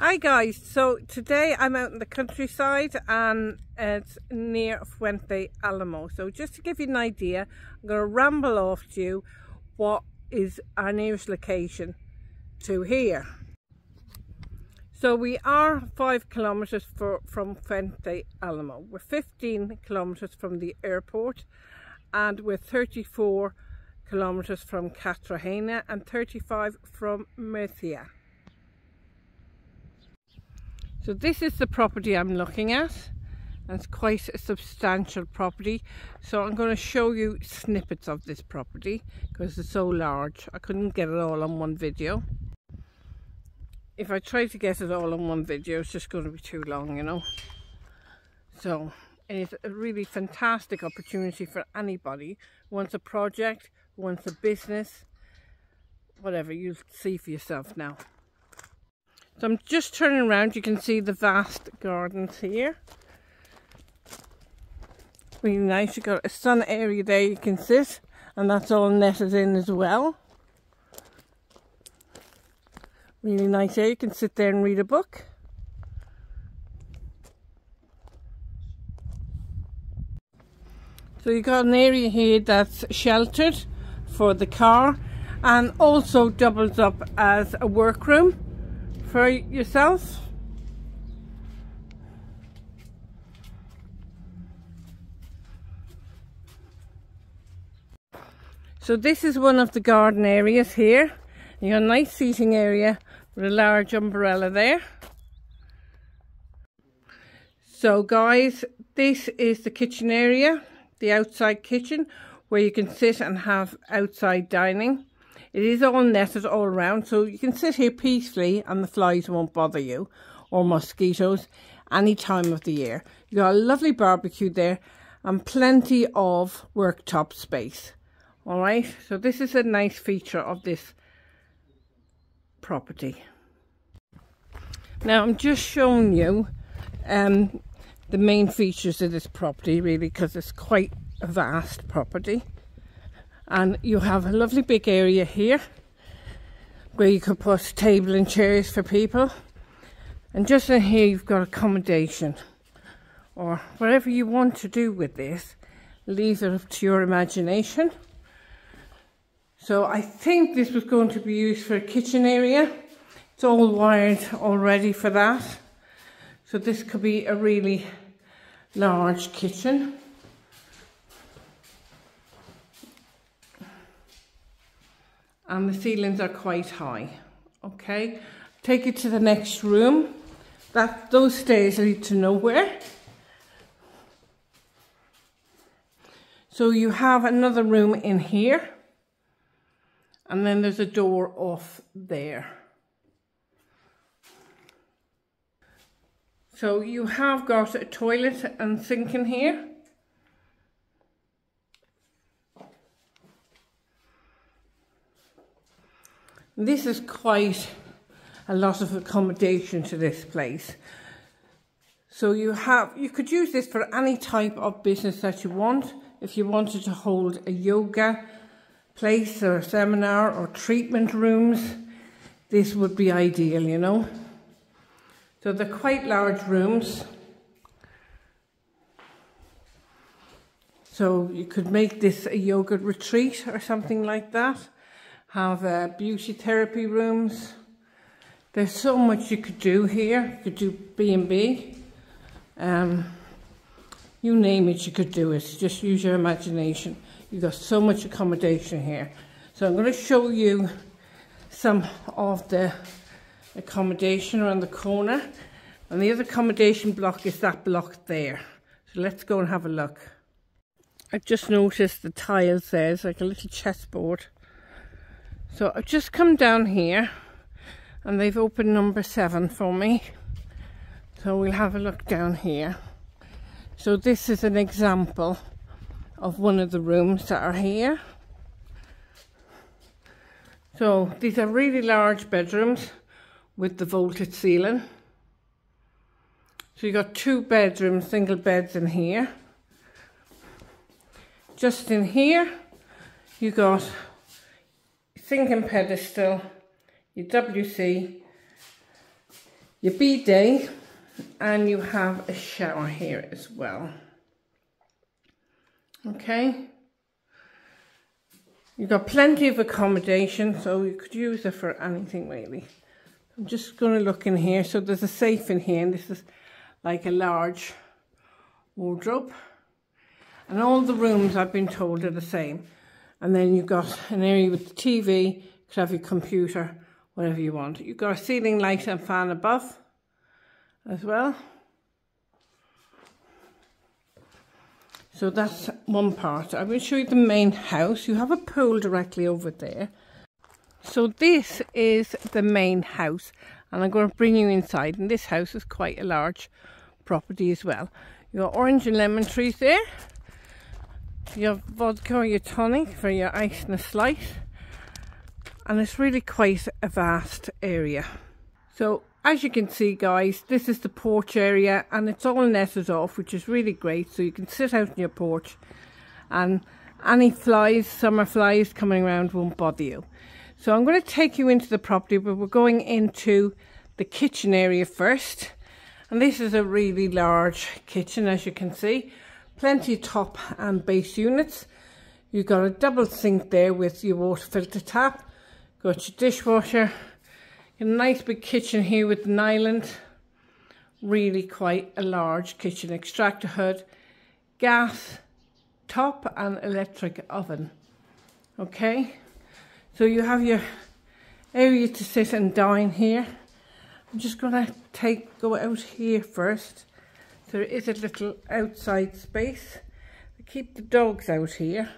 Hi guys, so today I'm out in the countryside and it's near Fuente Alamo. So just to give you an idea, I'm going to ramble off to you what is our nearest location to here. So we are five kilometers from Fuente Alamo. We're 15 kilometers from the airport and we're 34 kilometers from Cartagena and 35 from Murcia. So this is the property I'm looking at. It's quite a substantial property. So I'm going to show you snippets of this property because it's so large. I couldn't get it all on one video. If I try to get it all on one video, it's just going to be too long, you know. So it's a really fantastic opportunity for anybody who wants a project, wants a business, whatever, you'll see for yourself now. So I'm just turning around, you can see the vast gardens here. Really nice, you've got a sun area there you can sit and that's all netted in as well. Really nice here, you can sit there and read a book. So you've got an area here that's sheltered for the car and also doubles up as a workroom for yourself. So this is one of the garden areas here. You got a nice seating area with a large umbrella there. So guys, this is the kitchen area, the outside kitchen, where you can sit and have outside dining. It is all netted all around, so you can sit here peacefully and the flies won't bother you, or mosquitoes, any time of the year. You've got a lovely barbecue there and plenty of worktop space. All right, so this is a nice feature of this property. Now I'm just showing you um, the main features of this property really because it's quite a vast property and you have a lovely big area here where you could put table and chairs for people. And just in here you've got accommodation or whatever you want to do with this. Leave it up to your imagination. So I think this was going to be used for a kitchen area. It's all wired already for that. So this could be a really large kitchen and the ceilings are quite high. Okay, take it to the next room. That those stairs lead to nowhere. So you have another room in here, and then there's a door off there. So you have got a toilet and sink in here. This is quite a lot of accommodation to this place. So you have, you could use this for any type of business that you want. If you wanted to hold a yoga place or a seminar or treatment rooms, this would be ideal, you know. So they're quite large rooms. So you could make this a yoga retreat or something like that have uh, beauty therapy rooms. There's so much you could do here. You could do B&B. Um, you name it, you could do it. Just use your imagination. You've got so much accommodation here. So I'm going to show you some of the accommodation around the corner. And the other accommodation block is that block there. So let's go and have a look. I've just noticed the tiles there. It's like a little chessboard. So I've just come down here and they've opened number seven for me. So we'll have a look down here. So this is an example of one of the rooms that are here. So these are really large bedrooms with the vaulted ceiling. So you've got two bedrooms, single beds in here. Just in here, you got sinking pedestal, your WC, your bidet and you have a shower here as well. Okay. You've got plenty of accommodation, so you could use it for anything really. I'm just going to look in here. So there's a safe in here, and this is like a large wardrobe. And all the rooms, I've been told, are the same. And then you've got an area with the TV, you could have your computer, whatever you want. You've got a ceiling light and fan above as well. So that's one part. I will show you the main house. You have a pool directly over there. So this is the main house and I'm going to bring you inside and this house is quite a large property as well. You got orange and lemon trees there. You have vodka or your tonic for your ice and a slice. And it's really quite a vast area. So as you can see guys, this is the porch area and it's all netted off, which is really great. So you can sit out on your porch and any flies, summer flies coming around won't bother you. So I'm going to take you into the property, but we're going into the kitchen area first. And this is a really large kitchen, as you can see. Plenty of top and base units. You've got a double sink there with your water filter tap. Got your dishwasher, a nice big kitchen here with an island. Really quite a large kitchen. Extractor hood, gas, top and electric oven. Okay, so you have your area to sit and dine here. I'm just going to take go out here first. There is a little outside space. I keep the dogs out here.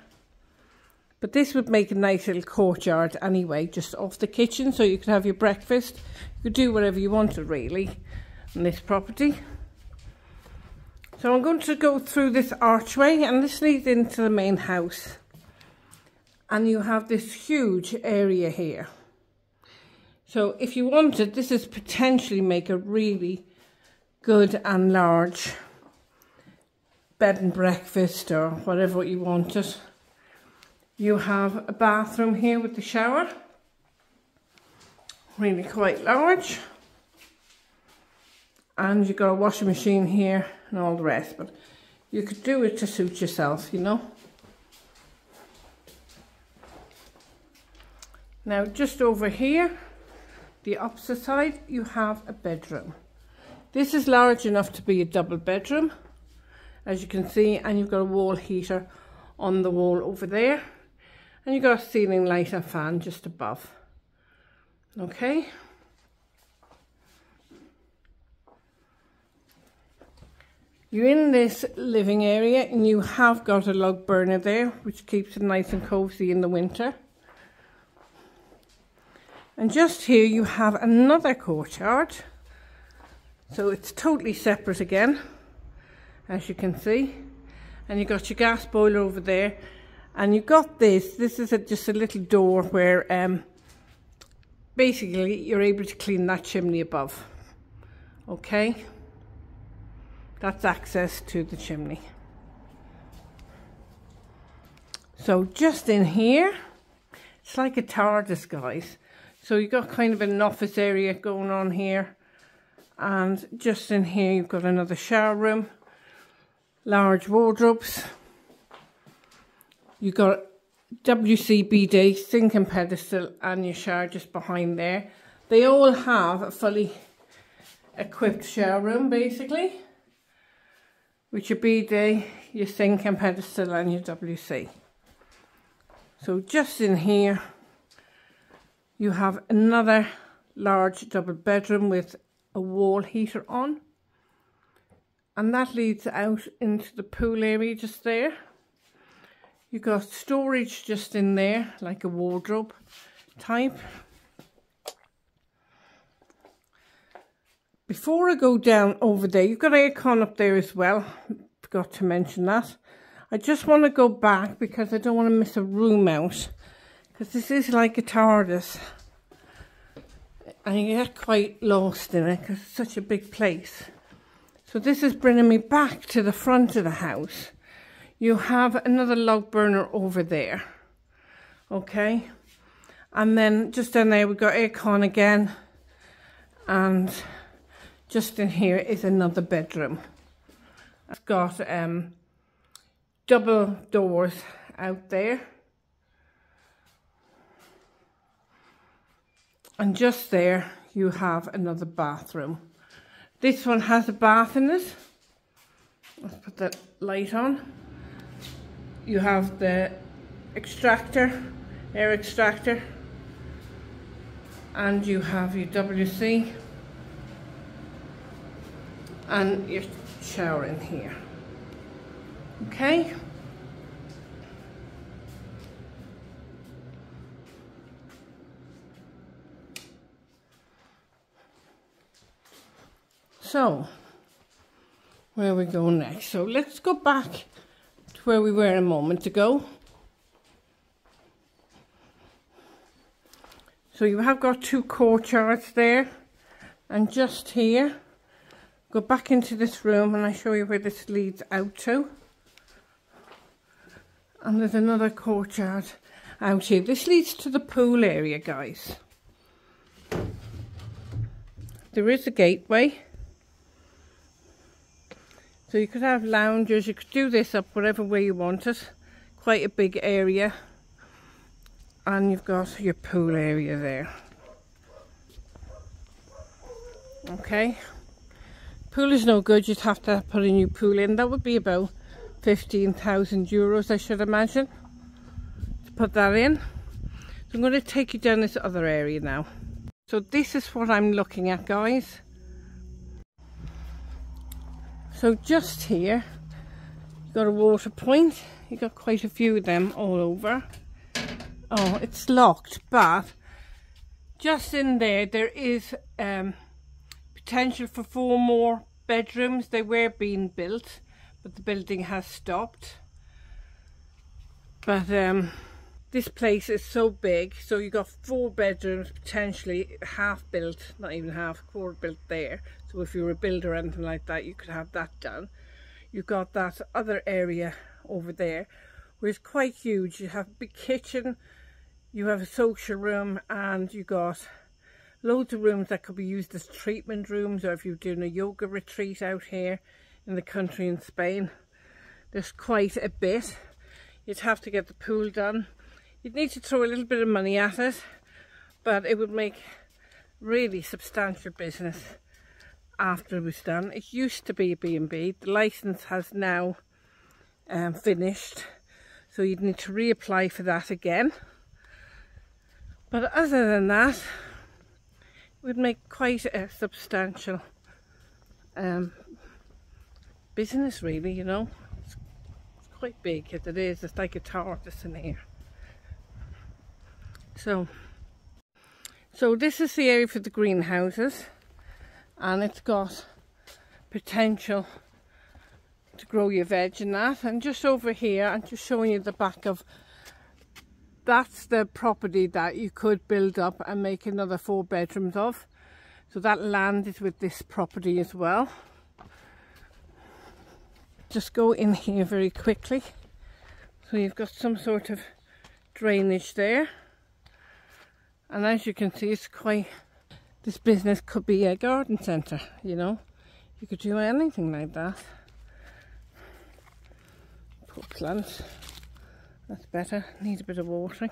But this would make a nice little courtyard anyway, just off the kitchen, so you could have your breakfast. You could do whatever you wanted, really, on this property. So I'm going to go through this archway, and this leads into the main house. And you have this huge area here. So if you wanted, this is potentially make a really good and large bed and breakfast or whatever you wanted. You have a bathroom here with the shower. Really quite large. And you've got a washing machine here and all the rest. But you could do it to suit yourself, you know. Now just over here, the opposite side, you have a bedroom. This is large enough to be a double bedroom, as you can see, and you've got a wall heater on the wall over there and you've got a ceiling light and fan just above. Okay? You're in this living area and you have got a log burner there which keeps it nice and cozy in the winter. And just here you have another courtyard so it's totally separate again as you can see and you've got your gas boiler over there and you've got this, this is a, just a little door where um, basically you're able to clean that chimney above. Okay? That's access to the chimney. So just in here, it's like a TARDIS, guys. So you've got kind of an office area going on here. And just in here, you've got another shower room, large wardrobes, You've got WCBD, sink and pedestal and your shower just behind there. They all have a fully equipped shower room basically. With your bidet, your sink and pedestal and your WC. So just in here you have another large double bedroom with a wall heater on. And that leads out into the pool area just there. You've got storage just in there, like a wardrobe type. Before I go down over there, you've got aircon up there as well. Forgot to mention that. I just want to go back because I don't want to miss a room out. Because this is like a TARDIS. And you get quite lost in it because it's such a big place. So this is bringing me back to the front of the house you have another log burner over there okay and then just down there we've got aircon again and just in here is another bedroom. It's got um, double doors out there. And just there you have another bathroom. This one has a bath in it. Let's put that light on. You have the extractor, air extractor, and you have your WC and your shower in here. Okay? So, where we go next? So let's go back to where we were a moment ago. So you have got two courtyards there and just here, go back into this room and I show you where this leads out to. And there's another courtyard out here. This leads to the pool area, guys. There is a gateway so you could have loungers, you could do this up whatever way you want it. Quite a big area. And you've got your pool area there. Okay. Pool is no good, you'd have to put a new pool in. That would be about 15,000 euros, I should imagine, to put that in. So I'm going to take you down this other area now. So this is what I'm looking at, guys. So just here, you've got a water point. You've got quite a few of them all over. Oh, it's locked, but just in there, there is um, potential for four more bedrooms. They were being built, but the building has stopped. But um, this place is so big, so you've got four bedrooms, potentially half built, not even half, quarter built there. So if you're a builder or anything like that, you could have that done. You've got that other area over there, which is quite huge. You have a big kitchen, you have a social room, and you got loads of rooms that could be used as treatment rooms, or if you're doing a yoga retreat out here in the country in Spain. There's quite a bit. You'd have to get the pool done You'd need to throw a little bit of money at it, but it would make really substantial business after it was done. It used to be a B&B. The licence has now um, finished, so you'd need to reapply for that again. But other than that, it would make quite a substantial um, business really, you know. It's, it's quite big as it is. It's like a just in here. So, so this is the area for the greenhouses and it's got potential to grow your veg and that. And just over here I'm just showing you the back of that's the property that you could build up and make another four bedrooms of. So that land is with this property as well. Just go in here very quickly. So you've got some sort of drainage there and as you can see it's quite this business could be a garden centre you know? You could do anything like that. Put plants. That's better. Need a bit of watering.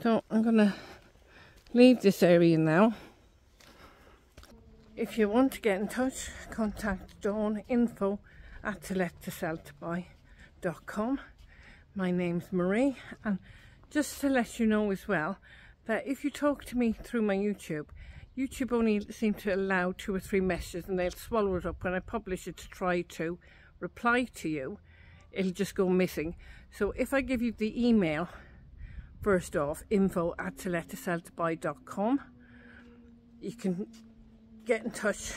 So I'm gonna leave this area now. If you want to get in touch contact Dawn info at to let to sell to buy www.marie.com. My name's Marie and just to let you know as well that if you talk to me through my YouTube, YouTube only seem to allow two or three messages and they'll swallow it up. When I publish it to try to reply to you it'll just go missing. So if I give you the email first off info at com, you can get in touch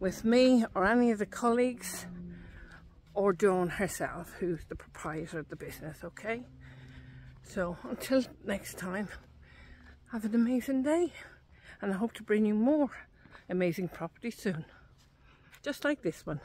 with me or any of the colleagues or Dawn herself, who's the proprietor of the business, okay? So until next time, have an amazing day. And I hope to bring you more amazing properties soon. Just like this one.